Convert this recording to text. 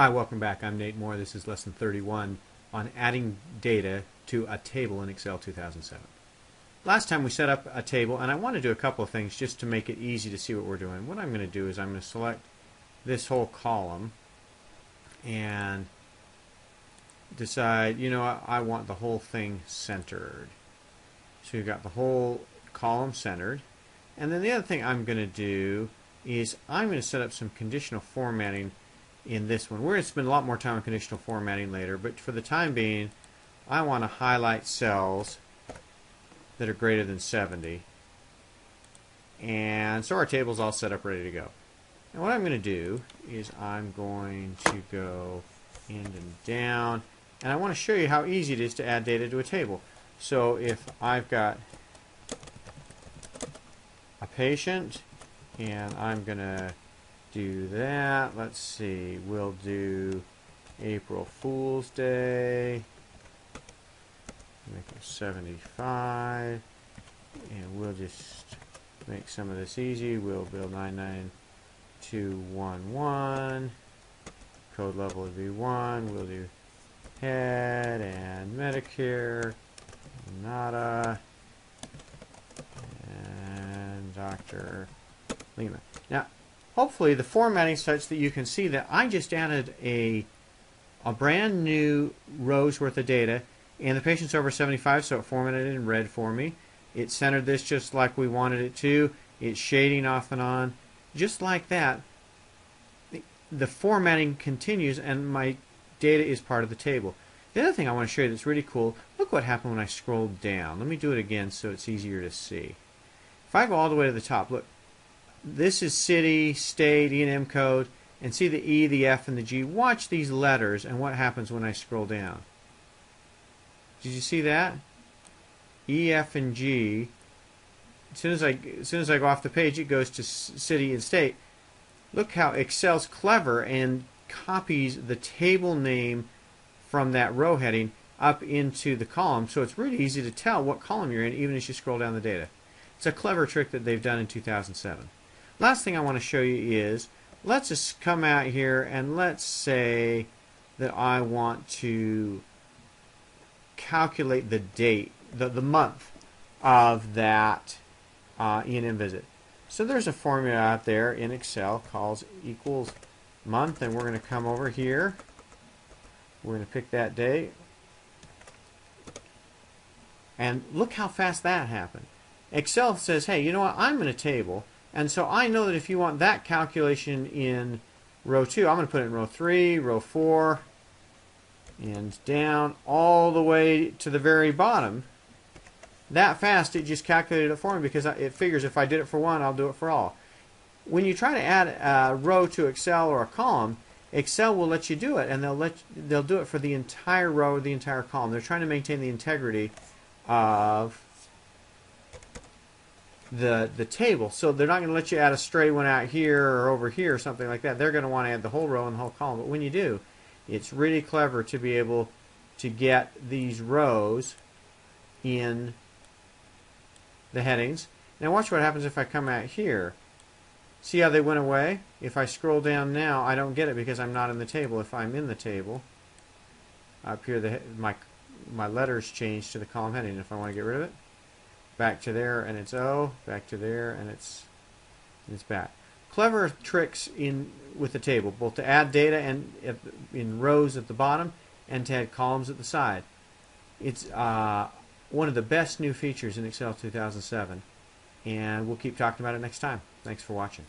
Hi, welcome back. I'm Nate Moore. This is lesson 31 on adding data to a table in Excel 2007. Last time we set up a table, and I want to do a couple of things just to make it easy to see what we're doing. What I'm going to do is I'm going to select this whole column and decide, you know, I, I want the whole thing centered. So you've got the whole column centered. And then the other thing I'm going to do is I'm going to set up some conditional formatting in this one. We're going to spend a lot more time on conditional formatting later, but for the time being, I want to highlight cells that are greater than 70. And so our table's all set up ready to go. And what I'm going to do is I'm going to go in and down, and I want to show you how easy it is to add data to a table. So if I've got a patient, and I'm going to do that. Let's see, we'll do April Fool's Day. Make it 75. And we'll just make some of this easy. We'll build 99211. Code level would be 1. We'll do head and Medicare. Nada. And Dr. Lehman. Hopefully the formatting such that you can see that I just added a a brand new row's worth of data and the patient's over 75 so it formatted in red for me. It centered this just like we wanted it to. It's shading off and on. Just like that the, the formatting continues and my data is part of the table. The other thing I want to show you that's really cool look what happened when I scrolled down. Let me do it again so it's easier to see. If I go all the way to the top look this is city, state, E&M code, and see the E, the F, and the G. Watch these letters and what happens when I scroll down. Did you see that? E, F, and G. As soon as I, as soon as I go off the page, it goes to city and state. Look how Excel's clever and copies the table name from that row heading up into the column, so it's really easy to tell what column you're in even as you scroll down the data. It's a clever trick that they've done in 2007. Last thing I want to show you is, let's just come out here and let's say that I want to calculate the date, the, the month of that uh, E&M visit. So there's a formula out there in Excel called equals month, and we're going to come over here. We're going to pick that date. And look how fast that happened. Excel says, hey, you know what, I'm in a table, and so I know that if you want that calculation in row 2, I'm going to put it in row 3, row 4, and down all the way to the very bottom. That fast, it just calculated it for me because it figures if I did it for one, I'll do it for all. When you try to add a row to Excel or a column, Excel will let you do it, and they'll let they'll do it for the entire row the entire column. They're trying to maintain the integrity of the the table. So they're not going to let you add a stray one out here or over here or something like that. They're going to want to add the whole row and the whole column. But when you do, it's really clever to be able to get these rows in the headings. Now watch what happens if I come out here. See how they went away? If I scroll down now, I don't get it because I'm not in the table. If I'm in the table, up here the, my, my letters change to the column heading. If I want to get rid of it, back to there and it's O, back to there and it's it's back. Clever tricks in with the table, both to add data and in rows at the bottom and to add columns at the side. It's uh, one of the best new features in Excel 2007, and we'll keep talking about it next time. Thanks for watching.